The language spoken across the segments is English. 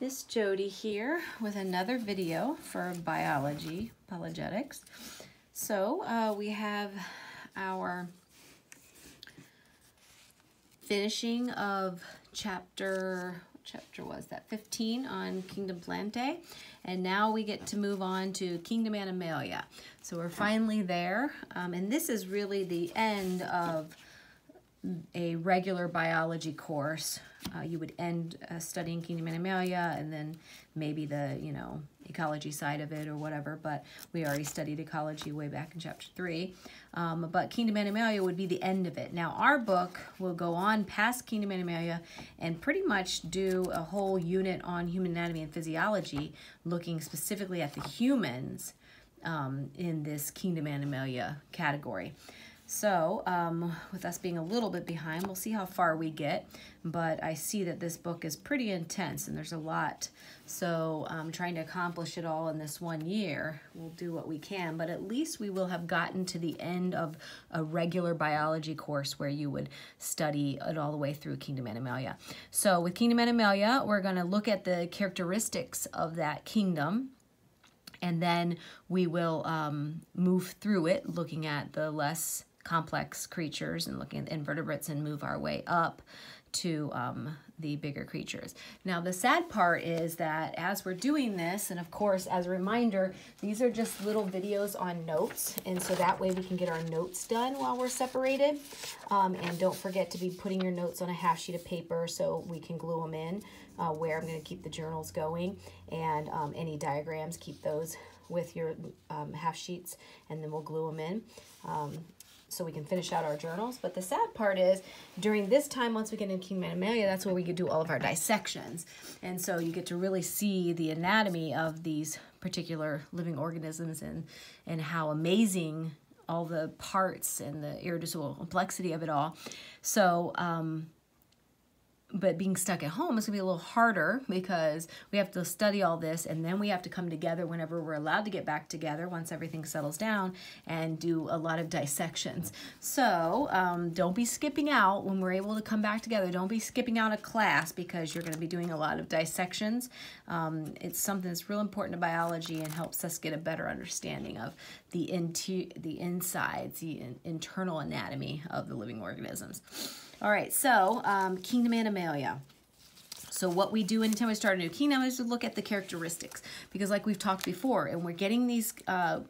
Miss Jodie here with another video for biology apologetics. So uh, we have our finishing of chapter, chapter was that, 15 on Kingdom Plantae. And now we get to move on to Kingdom Animalia. So we're finally there. Um, and this is really the end of a regular biology course. Uh, you would end uh, studying Kingdom Animalia and then maybe the, you know, ecology side of it or whatever, but we already studied ecology way back in chapter 3. Um, but Kingdom Animalia would be the end of it. Now, our book will go on past Kingdom Animalia and pretty much do a whole unit on human anatomy and physiology, looking specifically at the humans um, in this Kingdom Animalia category. So um, with us being a little bit behind, we'll see how far we get, but I see that this book is pretty intense and there's a lot. So um, trying to accomplish it all in this one year, we'll do what we can, but at least we will have gotten to the end of a regular biology course where you would study it all the way through Kingdom Animalia. So with Kingdom Animalia, we're gonna look at the characteristics of that kingdom and then we will um, move through it looking at the less complex creatures and looking at invertebrates and move our way up to um, the bigger creatures. Now the sad part is that as we're doing this, and of course as a reminder, these are just little videos on notes, and so that way we can get our notes done while we're separated. Um, and don't forget to be putting your notes on a half sheet of paper so we can glue them in uh, where I'm gonna keep the journals going, and um, any diagrams, keep those with your um, half sheets, and then we'll glue them in. So we can finish out our journals. But the sad part is during this time, once we get into Kingdom Animalia, that's where we could do all of our dissections. And so you get to really see the anatomy of these particular living organisms and, and how amazing all the parts and the irreducible complexity of it all. So, um, but being stuck at home is going to be a little harder because we have to study all this and then we have to come together whenever we're allowed to get back together once everything settles down and do a lot of dissections. So um, don't be skipping out when we're able to come back together. Don't be skipping out a class because you're going to be doing a lot of dissections. Um, it's something that's real important to biology and helps us get a better understanding of the, the insides, the in internal anatomy of the living organisms. All right, so um, Kingdom Animalia. So what we do anytime we start a new kingdom is to look at the characteristics because like we've talked before and we're getting these uh,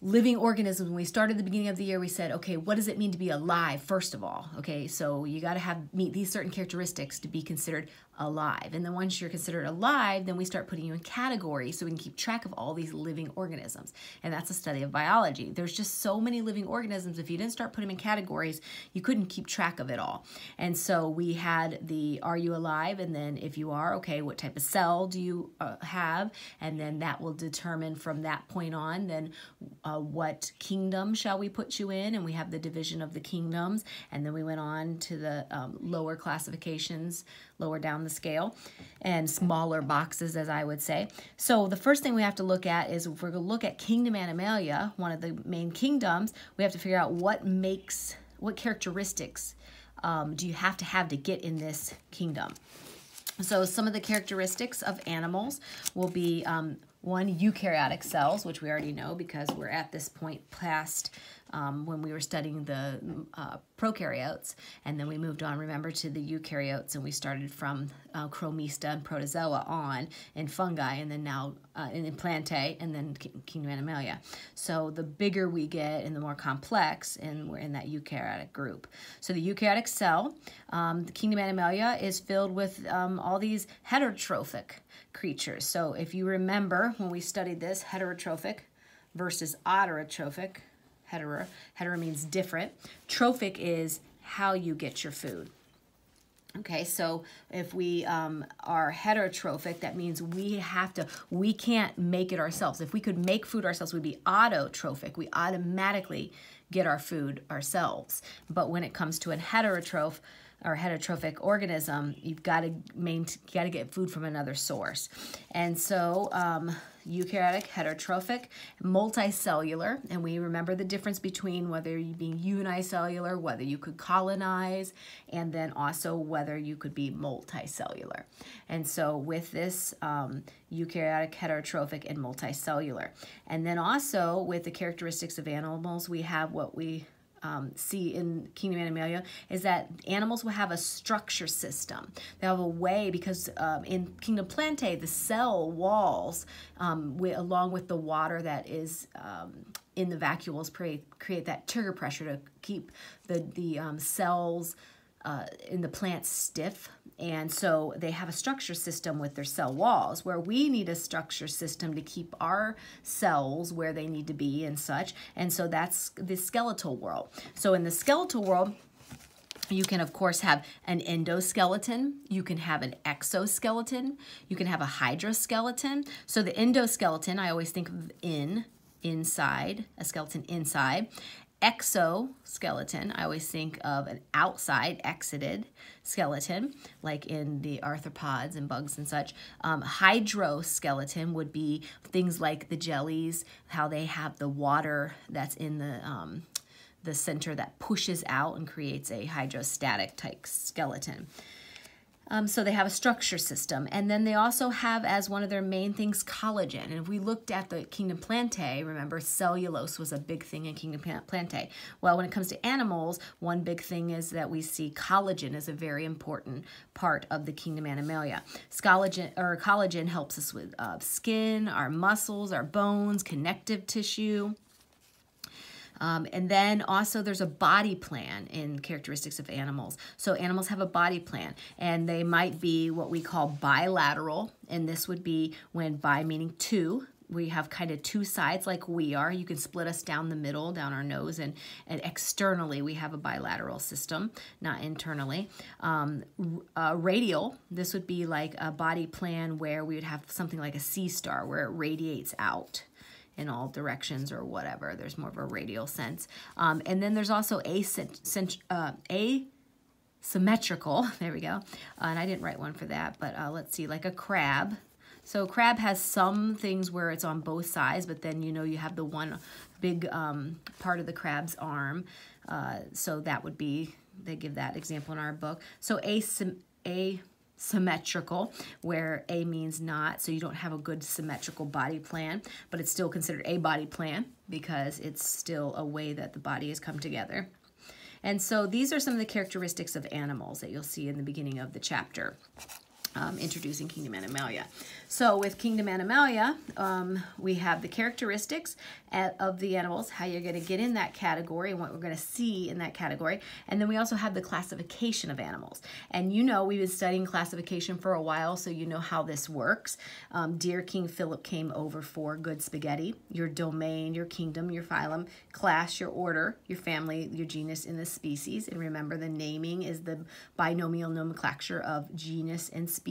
living organisms when we started the beginning of the year we said okay what does it mean to be alive first of all okay so you got to have meet these certain characteristics to be considered alive. And then once you're considered alive then we start putting you in categories so we can keep track of all these living organisms. And that's a study of biology. There's just so many living organisms. If you didn't start putting them in categories you couldn't keep track of it all. And so we had the are you alive? And then if you are okay what type of cell do you uh, have? And then that will determine from that point on then uh, what kingdom shall we put you in? And we have the division of the kingdoms. And then we went on to the um, lower classifications, lower down the scale, and smaller boxes, as I would say. So the first thing we have to look at is if we're going to look at Kingdom Animalia, one of the main kingdoms, we have to figure out what makes, what characteristics um, do you have to have to get in this kingdom. So some of the characteristics of animals will be um, one, eukaryotic cells, which we already know because we're at this point past um, when we were studying the uh, prokaryotes, and then we moved on, remember, to the eukaryotes, and we started from uh, chromista and protozoa on in fungi, and then now uh, in, in plantae, and then kingdom animalia. So the bigger we get and the more complex, and we're in that eukaryotic group. So the eukaryotic cell, um, the kingdom animalia, is filled with um, all these heterotrophic creatures. So if you remember when we studied this, heterotrophic versus autotrophic, hetero, means different. Trophic is how you get your food. Okay, so if we um, are heterotrophic, that means we have to, we can't make it ourselves. If we could make food ourselves, we'd be autotrophic. We automatically get our food ourselves. But when it comes to a heterotroph, or heterotrophic organism, you've got to got to get food from another source. And so um, eukaryotic, heterotrophic, multicellular, and we remember the difference between whether you being unicellular, whether you could colonize, and then also whether you could be multicellular. And so with this um, eukaryotic, heterotrophic, and multicellular. And then also with the characteristics of animals, we have what we um, see in Kingdom Animalia is that animals will have a structure system. They have a way because um, in Kingdom Plantae, the cell walls, um, along with the water that is um, in the vacuoles, create, create that turgor pressure to keep the, the um, cells uh, in the plant stiff. And so they have a structure system with their cell walls where we need a structure system to keep our cells where they need to be and such. And so that's the skeletal world. So in the skeletal world, you can, of course, have an endoskeleton. You can have an exoskeleton. You can have a hydroskeleton. So the endoskeleton, I always think of in, inside, a skeleton inside exoskeleton, I always think of an outside, exited skeleton, like in the arthropods and bugs and such. Um, hydroskeleton would be things like the jellies, how they have the water that's in the um, the center that pushes out and creates a hydrostatic type skeleton. Um, so they have a structure system. And then they also have as one of their main things collagen. And if we looked at the Kingdom Plantae, remember cellulose was a big thing in Kingdom Plantae. Well, when it comes to animals, one big thing is that we see collagen as a very important part of the Kingdom Animalia. Collagen, or collagen helps us with uh, skin, our muscles, our bones, connective tissue. Um, and then also there's a body plan in characteristics of animals. So animals have a body plan and they might be what we call bilateral. And this would be when bi meaning two, we have kind of two sides like we are. You can split us down the middle, down our nose, and, and externally we have a bilateral system, not internally. Um, uh, radial, this would be like a body plan where we would have something like a sea star where it radiates out in all directions or whatever. There's more of a radial sense. Um, and then there's also uh, asymmetrical, there we go. Uh, and I didn't write one for that, but uh, let's see, like a crab. So crab has some things where it's on both sides, but then you know you have the one big um, part of the crab's arm. Uh, so that would be, they give that example in our book. So asym a symmetrical, where A means not, so you don't have a good symmetrical body plan, but it's still considered a body plan because it's still a way that the body has come together. And so these are some of the characteristics of animals that you'll see in the beginning of the chapter um, introducing Kingdom Animalia. So with Kingdom Animalia, um, we have the characteristics of the animals, how you're going to get in that category and what we're going to see in that category. And then we also have the classification of animals. And you know we've been studying classification for a while, so you know how this works. Um, dear King Philip came over for good spaghetti, your domain, your kingdom, your phylum, class, your order, your family, your genus in the species. And remember the naming is the binomial nomenclature of genus and species.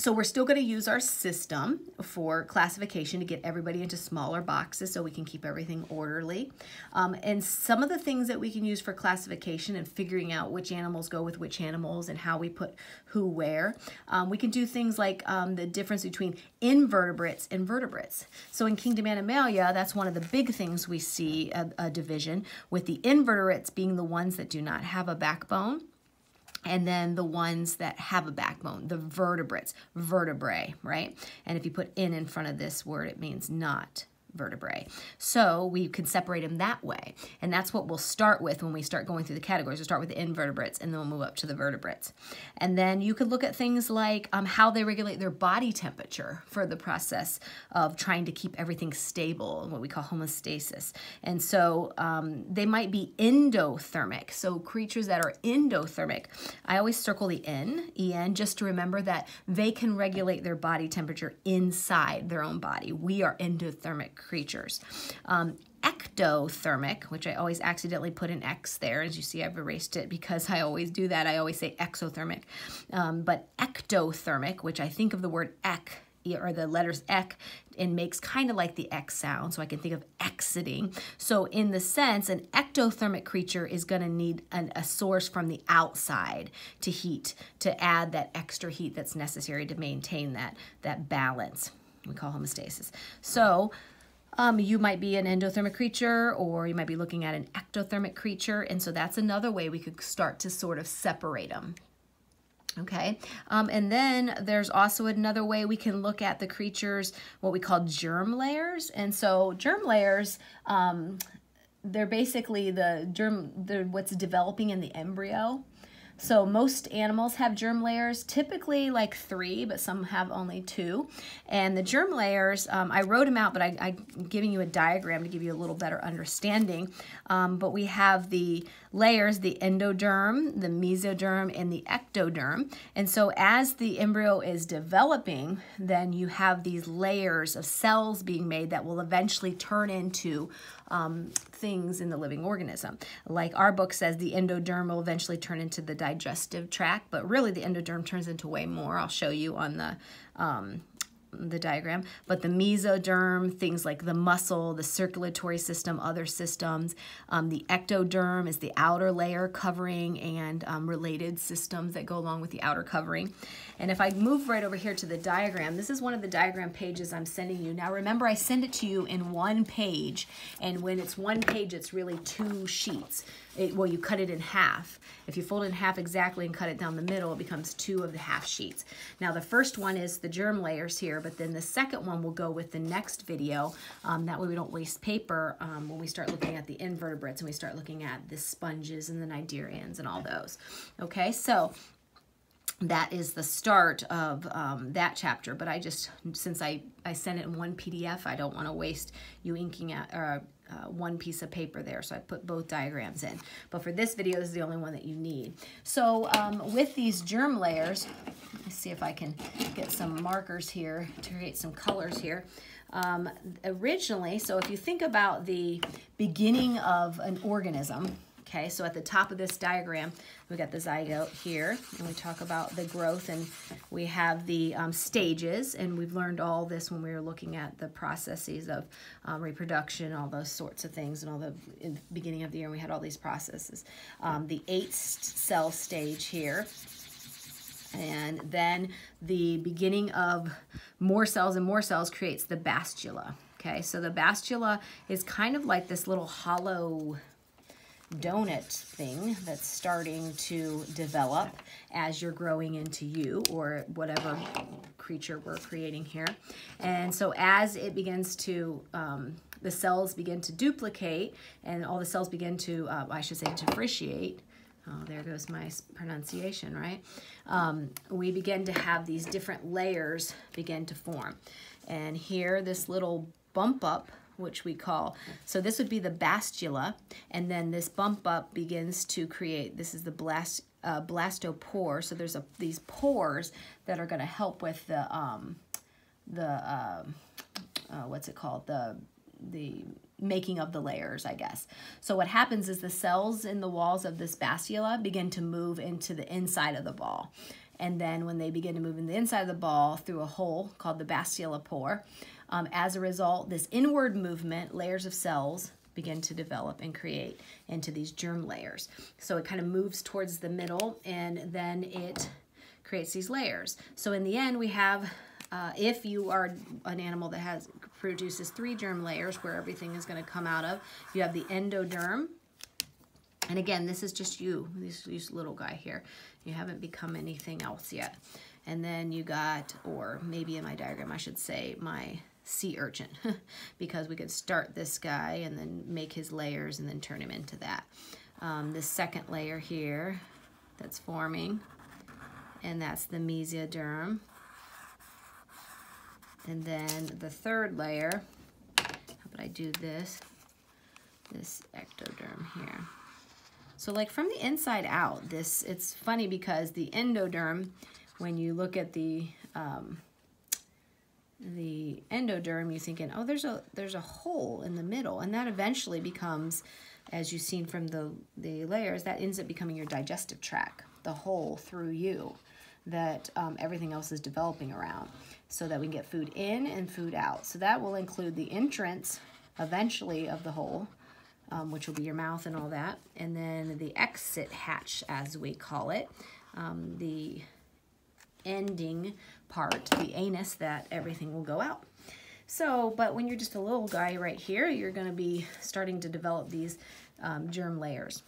So we're still going to use our system for classification to get everybody into smaller boxes so we can keep everything orderly. Um, and some of the things that we can use for classification and figuring out which animals go with which animals and how we put who where, um, we can do things like um, the difference between invertebrates and vertebrates. So in Kingdom Animalia, that's one of the big things we see a, a division with the invertebrates being the ones that do not have a backbone and then the ones that have a backbone, the vertebrates, vertebrae, right? And if you put in in front of this word, it means not vertebrae. So we can separate them that way. And that's what we'll start with when we start going through the categories. We'll start with the invertebrates and then we'll move up to the vertebrates. And then you could look at things like um, how they regulate their body temperature for the process of trying to keep everything stable, what we call homeostasis. And so um, they might be endothermic. So creatures that are endothermic, I always circle the N, EN, just to remember that they can regulate their body temperature inside their own body. We are endothermic creatures. Um, ectothermic, which I always accidentally put an X there. As you see, I've erased it because I always do that. I always say exothermic. Um, but ectothermic, which I think of the word ek or the letters ek and makes kind of like the X sound, so I can think of exiting. So in the sense, an ectothermic creature is going to need an, a source from the outside to heat, to add that extra heat that's necessary to maintain that, that balance. we call homeostasis. So um, you might be an endothermic creature or you might be looking at an ectothermic creature. And so that's another way we could start to sort of separate them. Okay, um, and then there's also another way we can look at the creatures, what we call germ layers. And so germ layers, um, they're basically the germ, they're what's developing in the embryo. So most animals have germ layers, typically like three, but some have only two. And the germ layers, um, I wrote them out, but I, am giving you a diagram to give you a little better understanding. Um, but we have the layers, the endoderm, the mesoderm, and the ectoderm. And so as the embryo is developing, then you have these layers of cells being made that will eventually turn into um, things in the living organism. Like our book says, the endoderm will eventually turn into the digestive tract, but really the endoderm turns into way more. I'll show you on the um, the diagram, but the mesoderm, things like the muscle, the circulatory system, other systems. Um, the ectoderm is the outer layer covering and um, related systems that go along with the outer covering. And if I move right over here to the diagram, this is one of the diagram pages I'm sending you. Now remember, I send it to you in one page, and when it's one page, it's really two sheets it, well, you cut it in half. If you fold it in half exactly and cut it down the middle, it becomes two of the half sheets. Now, the first one is the germ layers here, but then the second one will go with the next video. Um, that way we don't waste paper um, when we start looking at the invertebrates and we start looking at the sponges and the cnidarians and all those. Okay, so that is the start of um, that chapter. But I just, since I, I sent it in one PDF, I don't want to waste you inking out, uh, uh, one piece of paper there. So I put both diagrams in. But for this video, this is the only one that you need. So um, with these germ layers, let's see if I can get some markers here to create some colors here. Um, originally, so if you think about the beginning of an organism, Okay, so at the top of this diagram, we got the zygote here, and we talk about the growth, and we have the um, stages, and we've learned all this when we were looking at the processes of um, reproduction, all those sorts of things, and all the, the beginning of the year, we had all these processes. Um, the eight cell stage here, and then the beginning of more cells and more cells creates the blastula. Okay, so the blastula is kind of like this little hollow donut thing that's starting to develop as you're growing into you or whatever creature we're creating here. And so as it begins to, um, the cells begin to duplicate and all the cells begin to, uh, I should say, differentiate, Oh, there goes my pronunciation, right? Um, we begin to have these different layers begin to form. And here, this little bump up which we call, so this would be the blastula, and then this bump up begins to create, this is the blast, uh, blastopore, so there's a, these pores that are gonna help with the, um, the, uh, uh, what's it called, the, the making of the layers, I guess. So what happens is the cells in the walls of this blastula begin to move into the inside of the ball. And then when they begin to move in the inside of the ball through a hole called the bastulopore, um, as a result, this inward movement, layers of cells, begin to develop and create into these germ layers. So it kind of moves towards the middle and then it creates these layers. So in the end, we have, uh, if you are an animal that has produces three germ layers where everything is going to come out of, you have the endoderm. And again, this is just you, this, this little guy here. You haven't become anything else yet. And then you got, or maybe in my diagram I should say, my sea urchin because we could start this guy and then make his layers and then turn him into that. Um, the second layer here that's forming and that's the mesoderm. And then the third layer, how about I do this, this ectoderm here. So like from the inside out, this it's funny because the endoderm, when you look at the um, the endoderm, you're thinking, oh, there's a there's a hole in the middle, and that eventually becomes, as you've seen from the the layers, that ends up becoming your digestive tract, the hole through you that um, everything else is developing around, so that we can get food in and food out. So that will include the entrance, eventually, of the hole, um, which will be your mouth and all that, and then the exit hatch, as we call it, um, the ending part, the anus, that everything will go out. So, but when you're just a little guy right here, you're going to be starting to develop these um, germ layers.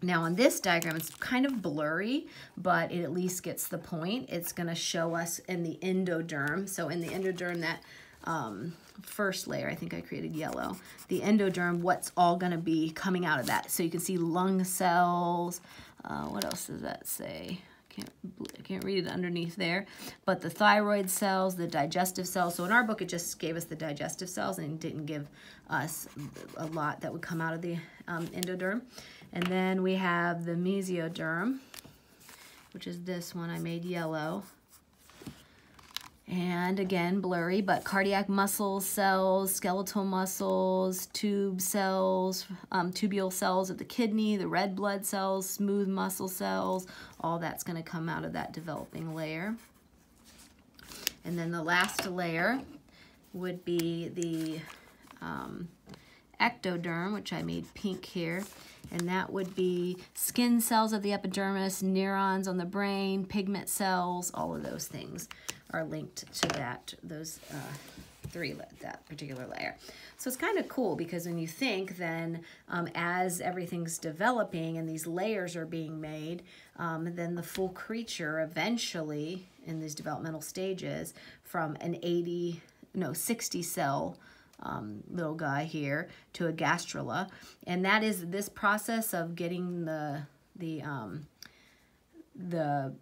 Now on this diagram, it's kind of blurry, but it at least gets the point. It's going to show us in the endoderm. So in the endoderm, that um, first layer, I think I created yellow, the endoderm, what's all going to be coming out of that. So you can see lung cells. Uh, what else does that say? Can't, I can't read it underneath there, but the thyroid cells, the digestive cells. So in our book, it just gave us the digestive cells and didn't give us a lot that would come out of the um, endoderm. And then we have the mesoderm, which is this one I made yellow. And again, blurry, but cardiac muscle cells, skeletal muscles, tube cells, um, tubule cells of the kidney, the red blood cells, smooth muscle cells, all that's going to come out of that developing layer. And then the last layer would be the um, ectoderm, which I made pink here, and that would be skin cells of the epidermis, neurons on the brain, pigment cells, all of those things are linked to that, those uh, three, that particular layer. So it's kind of cool because when you think then um, as everything's developing and these layers are being made, um, then the full creature eventually in these developmental stages from an 80, no, 60 cell um, little guy here to a gastrula. And that is this process of getting the, the, um, the,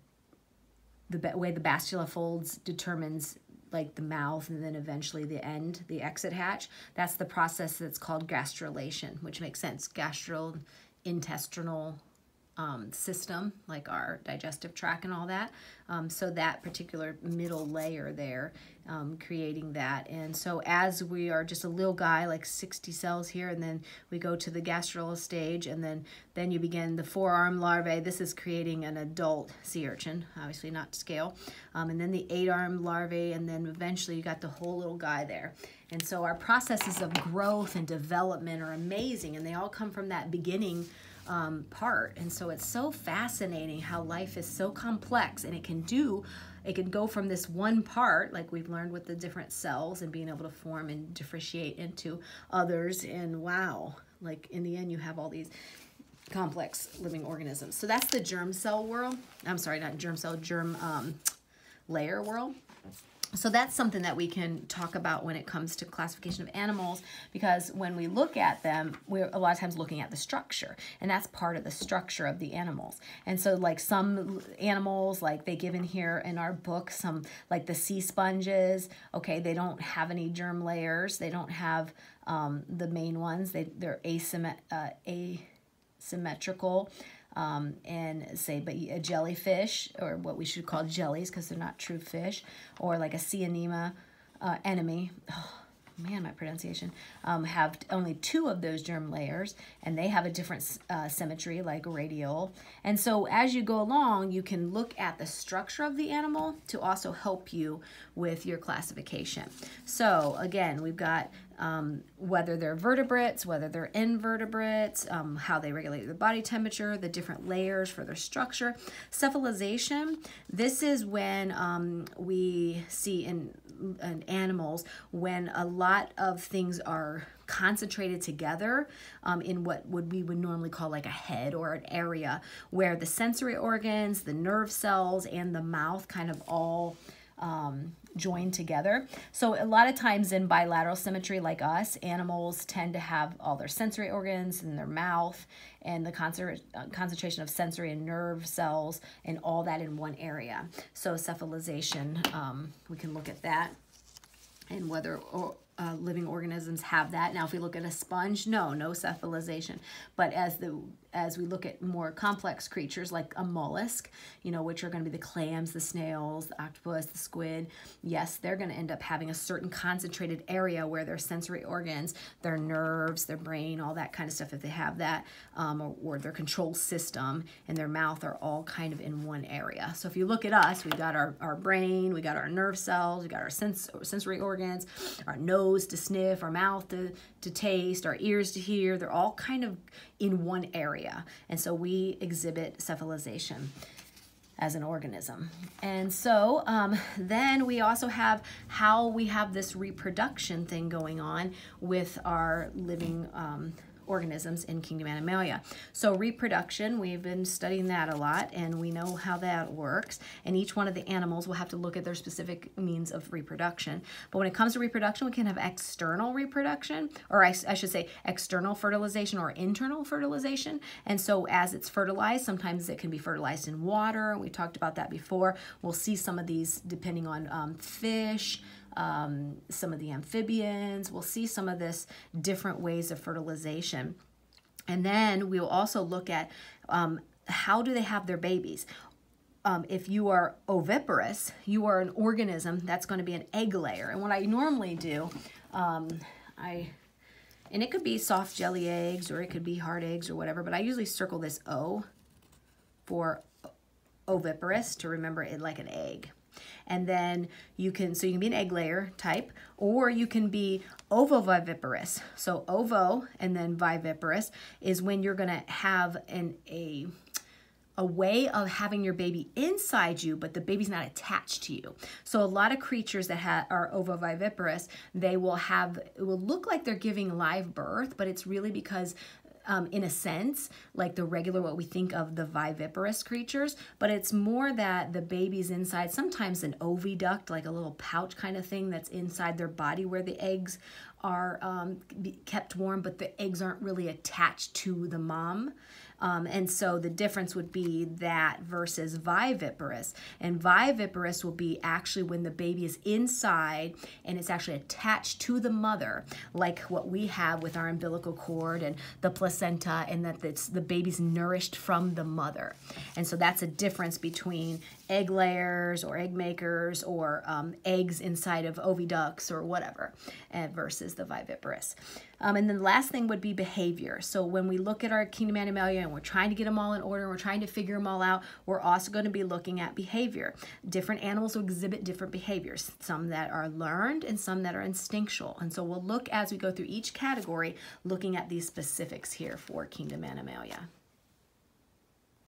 the way the blastula folds determines like the mouth and then eventually the end, the exit hatch. That's the process that's called gastrulation, which makes sense. Gastral, intestinal um, system, like our digestive tract and all that. Um, so that particular middle layer there, um, creating that. And so as we are just a little guy, like 60 cells here, and then we go to the gastrula stage, and then, then you begin the four arm larvae. This is creating an adult sea urchin, obviously not scale. Um, and then the eight arm larvae, and then eventually you got the whole little guy there. And so our processes of growth and development are amazing, and they all come from that beginning um, part. And so it's so fascinating how life is so complex and it can do, it can go from this one part, like we've learned with the different cells and being able to form and differentiate into others. And wow, like in the end, you have all these complex living organisms. So that's the germ cell world. I'm sorry, not germ cell, germ um, layer world. So that's something that we can talk about when it comes to classification of animals because when we look at them, we're a lot of times looking at the structure and that's part of the structure of the animals. And so like some animals, like they give in here in our book, some like the sea sponges, okay, they don't have any germ layers. They don't have um, the main ones. They, they're uh, asymmetrical um, and say, but a jellyfish, or what we should call jellies because they're not true fish, or like a sea anemone uh, enemy. Oh, man, my pronunciation, um, have only two of those germ layers, and they have a different uh, symmetry, like radial. And so as you go along, you can look at the structure of the animal to also help you with your classification. So again, we've got um, whether they're vertebrates, whether they're invertebrates, um, how they regulate their body temperature, the different layers for their structure. Cephalization, this is when um, we see in, in animals when a lot of things are concentrated together um, in what would we would normally call like a head or an area where the sensory organs, the nerve cells, and the mouth kind of all um, joined together. So a lot of times in bilateral symmetry like us, animals tend to have all their sensory organs in their mouth and the uh, concentration of sensory and nerve cells and all that in one area. So cephalization, um, we can look at that and whether or, uh, living organisms have that. Now, if we look at a sponge, no, no cephalization. But as the as we look at more complex creatures like a mollusk, you know, which are going to be the clams, the snails, the octopus, the squid, yes, they're going to end up having a certain concentrated area where their sensory organs, their nerves, their brain, all that kind of stuff, if they have that, um, or, or their control system and their mouth are all kind of in one area. So if you look at us, we've got our, our brain, we got our nerve cells, we got our sens sensory organs, our nose to sniff, our mouth to, to taste, our ears to hear, they're all kind of in one area. And so we exhibit cephalization. as an organism. And so um, then we also have how we have this reproduction thing going on with our living um, organisms in Kingdom Animalia. So reproduction, we've been studying that a lot and we know how that works. And each one of the animals will have to look at their specific means of reproduction. But when it comes to reproduction, we can have external reproduction, or I, I should say external fertilization or internal fertilization. And so as it's fertilized, sometimes it can be fertilized in water. We talked about that before. We'll see some of these depending on um, fish, um, some of the amphibians. We'll see some of this different ways of fertilization. And then we'll also look at um, how do they have their babies. Um, if you are oviparous, you are an organism that's going to be an egg layer. And what I normally do, um, I and it could be soft jelly eggs or it could be hard eggs or whatever, but I usually circle this O for oviparous to remember it like an egg. And then you can, so you can be an egg layer type, or you can be ovoviviparous. So ovo and then viviparous is when you're gonna have an, a, a way of having your baby inside you, but the baby's not attached to you. So a lot of creatures that ha- are ovoviviparous, they will have, it will look like they're giving live birth, but it's really because um, in a sense, like the regular, what we think of the viviparous creatures, but it's more that the baby's inside, sometimes an oviduct, like a little pouch kind of thing that's inside their body where the eggs are um, kept warm, but the eggs aren't really attached to the mom. Um, and so the difference would be that versus viviparous. And viviparous will be actually when the baby is inside and it's actually attached to the mother, like what we have with our umbilical cord and the placenta, and that it's, the baby's nourished from the mother. And so that's a difference between egg layers or egg makers or um, eggs inside of oviducts or whatever uh, versus the viviparous. Um, and then the last thing would be behavior. So when we look at our kingdom animalia and we're trying to get them all in order, we're trying to figure them all out, we're also going to be looking at behavior. Different animals will exhibit different behaviors, some that are learned and some that are instinctual. And so we'll look as we go through each category, looking at these specifics here for kingdom animalia.